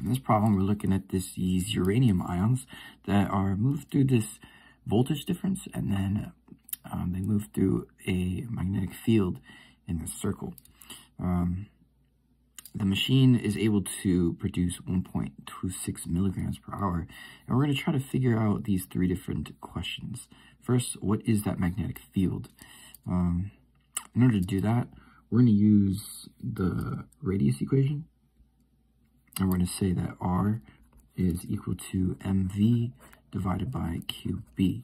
In this problem, we're looking at this, these uranium ions that are moved through this voltage difference, and then um, they move through a magnetic field in this circle. Um, the machine is able to produce 1.26 milligrams per hour, and we're going to try to figure out these three different questions. First, what is that magnetic field? Um, in order to do that, we're going to use the radius equation, and we're going to say that R is equal to mv divided by qb.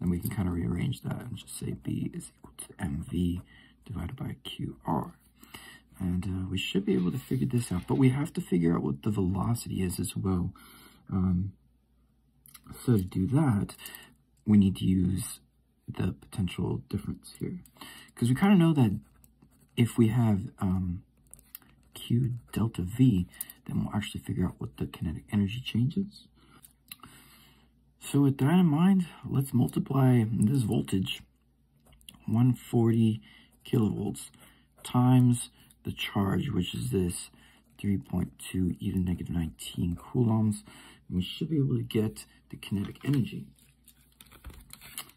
And we can kind of rearrange that and just say b is equal to mv divided by qr. And uh, we should be able to figure this out, but we have to figure out what the velocity is as well. Um, so to do that, we need to use the potential difference here. Because we kind of know that if we have um, Q delta V, then we'll actually figure out what the kinetic energy changes. So with that in mind, let's multiply this voltage, 140 kilovolts, times the charge, which is this 3.2 e to negative 19 coulombs. And we should be able to get the kinetic energy.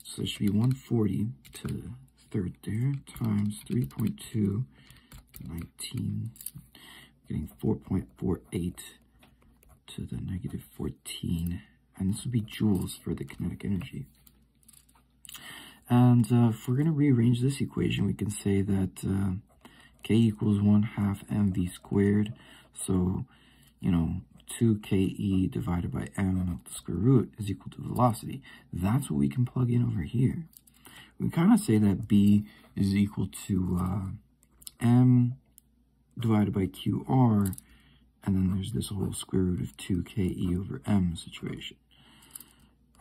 So it should be 140 to the third there times 3.2, 19, getting 4.48 to the negative 14. And this would be joules for the kinetic energy. And uh, if we're going to rearrange this equation, we can say that uh, k equals 1 half mv squared. So, you know, 2ke divided by m of the square root is equal to velocity. That's what we can plug in over here. We kind of say that b is equal to uh, m divided by qr, and then there's this whole square root of 2ke over m situation.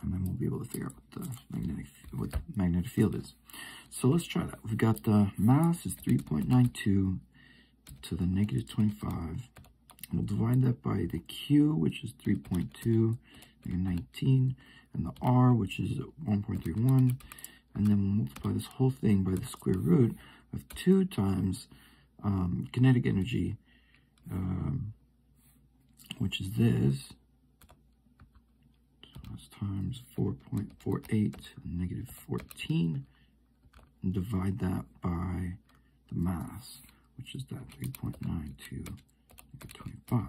And then we'll be able to figure out what the magnetic, what the magnetic field is. So let's try that. We've got the mass is 3.92 to the negative 25 We'll divide that by the Q, which is 3.2, and 19, and the R, which is 1.31, and then we'll multiply this whole thing by the square root of 2 times um, kinetic energy, um, which is this, times 4.48 negative 14, and divide that by the mass, which is that 3.92 25.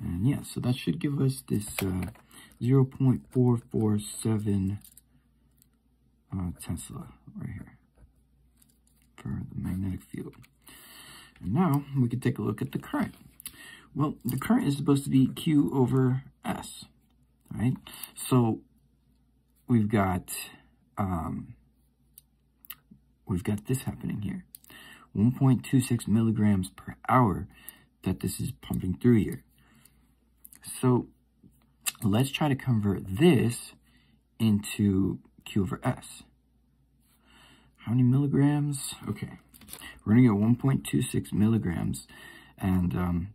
And yeah, so that should give us this uh, 0.447 uh, Tesla right here for the magnetic field. And now we can take a look at the current. Well, the current is supposed to be Q over S, right? So we've got um, we've got this happening here. 1.26 milligrams per hour that this is pumping through here. So let's try to convert this into Q over S. How many milligrams? Okay, we're gonna get 1.26 milligrams and um,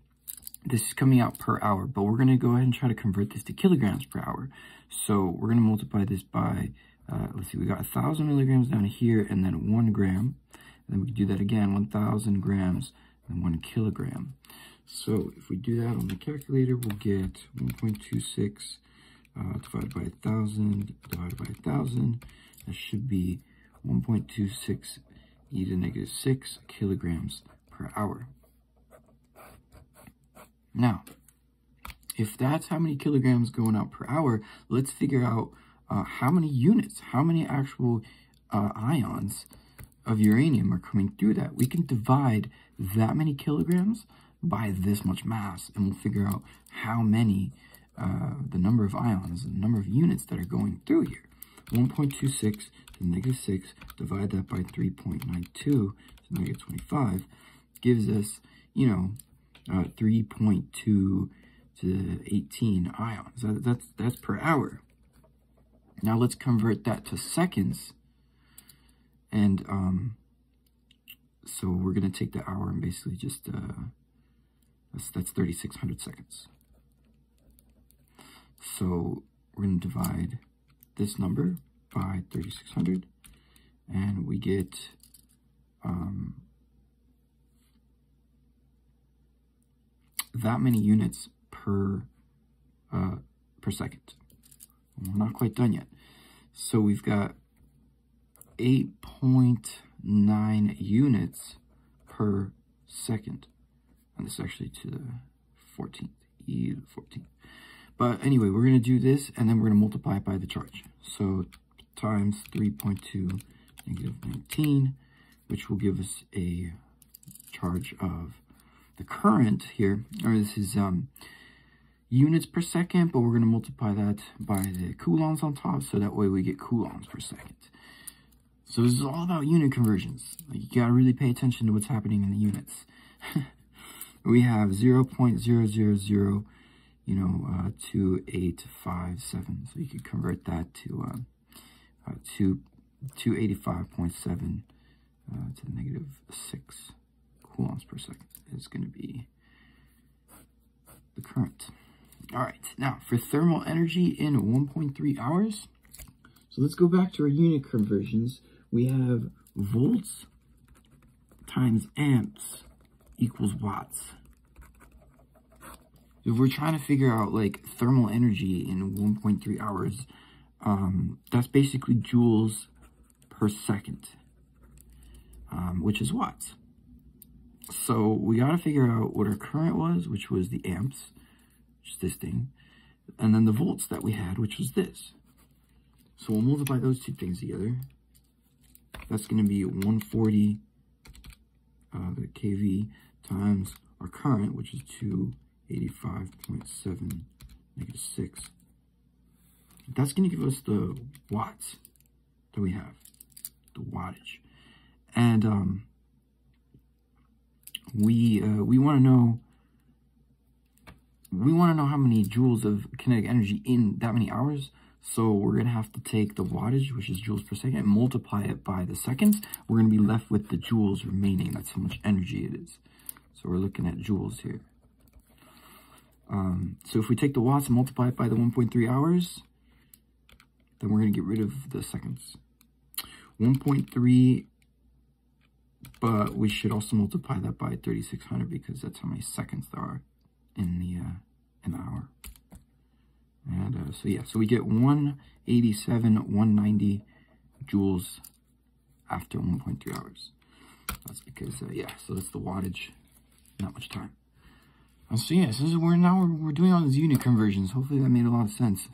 this is coming out per hour, but we're gonna go ahead and try to convert this to kilograms per hour. So we're gonna multiply this by, uh, let's see, we got a thousand milligrams down here and then one gram. And then we can do that again, 1,000 grams and one kilogram. So if we do that on the calculator, we'll get 1.26 uh, divided by 1,000 divided by 1,000. That should be 1.26 e to the negative 6 kilograms per hour. Now, if that's how many kilograms going out per hour, let's figure out uh, how many units, how many actual uh, ions of uranium are coming through that. We can divide that many kilograms by this much mass, and we'll figure out how many, uh, the number of ions, the number of units that are going through here. 1.26 to negative 6, divide that by 3.92 to negative 25, gives us, you know, uh, 3.2 to 18 ions. That, that's, that's per hour. Now let's convert that to seconds. And um, so we're going to take the hour and basically just, uh, that's, that's 3,600 seconds. So we're going to divide this number by 3,600 and we get um, that many units per uh, per second. We're not quite done yet. So we've got 8.9 units per second. And this is actually to the 14th, e to the 14th. But anyway, we're going to do this, and then we're going to multiply it by the charge. So times 3.2 negative 19, which will give us a charge of the current here, or this is um, units per second, but we're going to multiply that by the coulombs on top, so that way we get coulombs per second. So this is all about unit conversions. Like you got to really pay attention to what's happening in the units. we have 0 0.000, you know, uh, 2857. So you could convert that to uh, uh, to 285.7 uh, to negative 6 coulombs per second is going to be the current. All right, now for thermal energy in 1.3 hours. So let's go back to our unit conversions. We have volts times amps equals watts. If we're trying to figure out like thermal energy in 1.3 hours, um, that's basically joules per second, um, which is watts. So we got to figure out what our current was, which was the amps, which is this thing, and then the volts that we had, which was this. So we'll multiply those two things together. That's going to be 140 uh, kV times our current, which is 285.7 negative 6. That's going to give us the watts that we have, the wattage. And um, we uh, we want to know we want to know how many joules of kinetic energy in that many hours. So we're going to have to take the wattage, which is joules per second, and multiply it by the seconds. We're going to be left with the joules remaining. That's how much energy it is. So we're looking at joules here. Um, so if we take the watts and multiply it by the 1.3 hours, then we're going to get rid of the seconds. 1.3 but we should also multiply that by 3600 because that's how many seconds there are in the uh, in the hour. And uh, so yeah, so we get 187, 190 joules after 1.3 hours. That's because uh, yeah, so that's the wattage. Not much time. So yeah, so we're now we're, we're doing all these unit conversions. Hopefully that made a lot of sense.